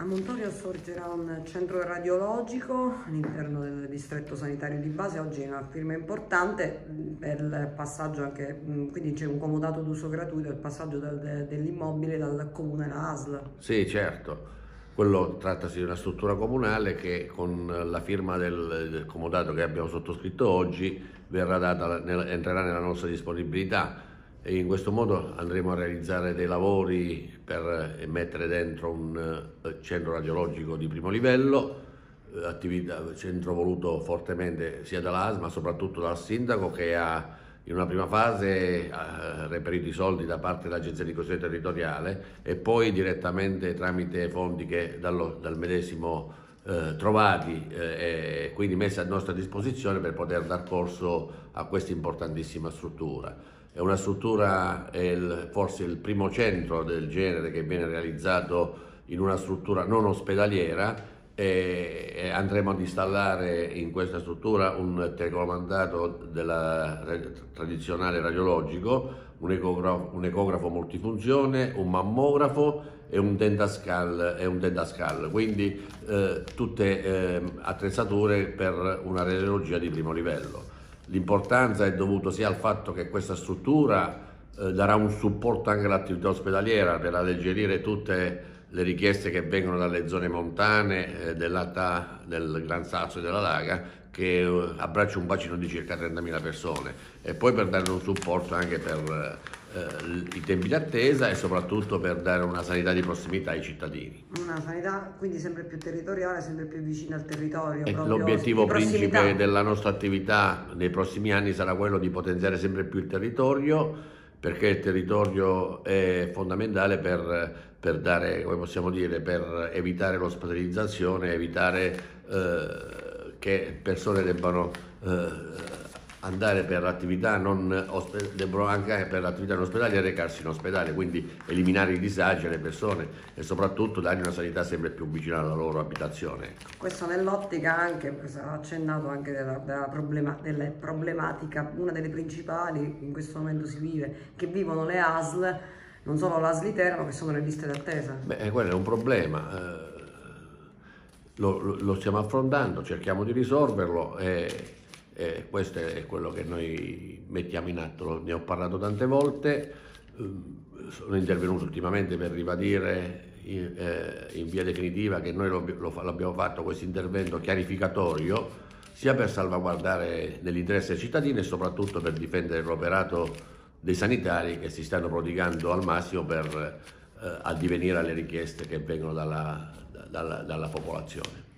A Montorio sorgerà un centro radiologico all'interno del distretto sanitario di base, oggi è una firma importante per il passaggio anche, quindi c'è un comodato d'uso gratuito, il passaggio del, dell'immobile dal comune alla ASL. Sì, certo, quello trattasi di una struttura comunale che con la firma del, comodato che abbiamo sottoscritto oggi data, entrerà nella nostra disponibilità e in questo modo andremo a realizzare dei lavori per mettere dentro un eh, centro radiologico di primo livello, eh, attività, centro voluto fortemente sia dall'ASMA ma soprattutto dal sindaco che ha in una prima fase reperito i soldi da parte dell'Agenzia di Coesione Territoriale e poi direttamente tramite fondi che dallo, dal medesimo eh, trovati eh, e quindi messi a nostra disposizione per poter dar corso a questa importantissima struttura. È una struttura, è il, forse il primo centro del genere che viene realizzato in una struttura non ospedaliera e, andremo ad installare in questa struttura un telecomandato della tradizionale radiologico, un ecografo, un ecografo multifunzione, un mammografo e un dentascal, e un dentascal quindi eh, tutte eh, attrezzature per una radiologia di primo livello. L'importanza è dovuta sia al fatto che questa struttura eh, darà un supporto anche all'attività ospedaliera per alleggerire tutte le richieste che vengono dalle zone montane eh, dell'Alta, del Gran Sasso e della Laga che eh, abbraccia un bacino di circa 30.000 persone. E poi per dare un supporto anche per eh, i tempi d'attesa e soprattutto per dare una sanità di prossimità ai cittadini. Una sanità quindi sempre più territoriale, sempre più vicina al territorio. L'obiettivo principe della nostra attività nei prossimi anni sarà quello di potenziare sempre più il territorio perché il territorio è fondamentale per, per dare, come possiamo dire, per evitare l'ospedalizzazione, evitare eh, che persone debbano eh, andare per l'attività non debbono anche per l'attività in ospedale e recarsi in ospedale, quindi eliminare i disagi alle persone e soprattutto dargli una sanità sempre più vicina alla loro abitazione. Questo nell'ottica anche, ha accennato anche della, della, problema, della, problematica, una delle principali in questo momento si vive, che vivono le ASL, non solo l'ASL Iterno, che sono le liste d'attesa. Beh, eh, quello è un problema. Eh, lo, lo, lo stiamo affrontando, cerchiamo di risolverlo e eh, questo è quello che noi mettiamo in atto, ne ho parlato tante volte, ehm, sono intervenuto ultimamente per ribadire in, eh, via definitiva che noi lo, l'abbiamo fatto questo intervento chiarificatorio sia per salvaguardare nell'interesse dei cittadini e soprattutto per difendere l'operato dei sanitari che si stanno prodigando al massimo per eh, addivenire alle richieste che vengono dalla, dalla, dalla popolazione.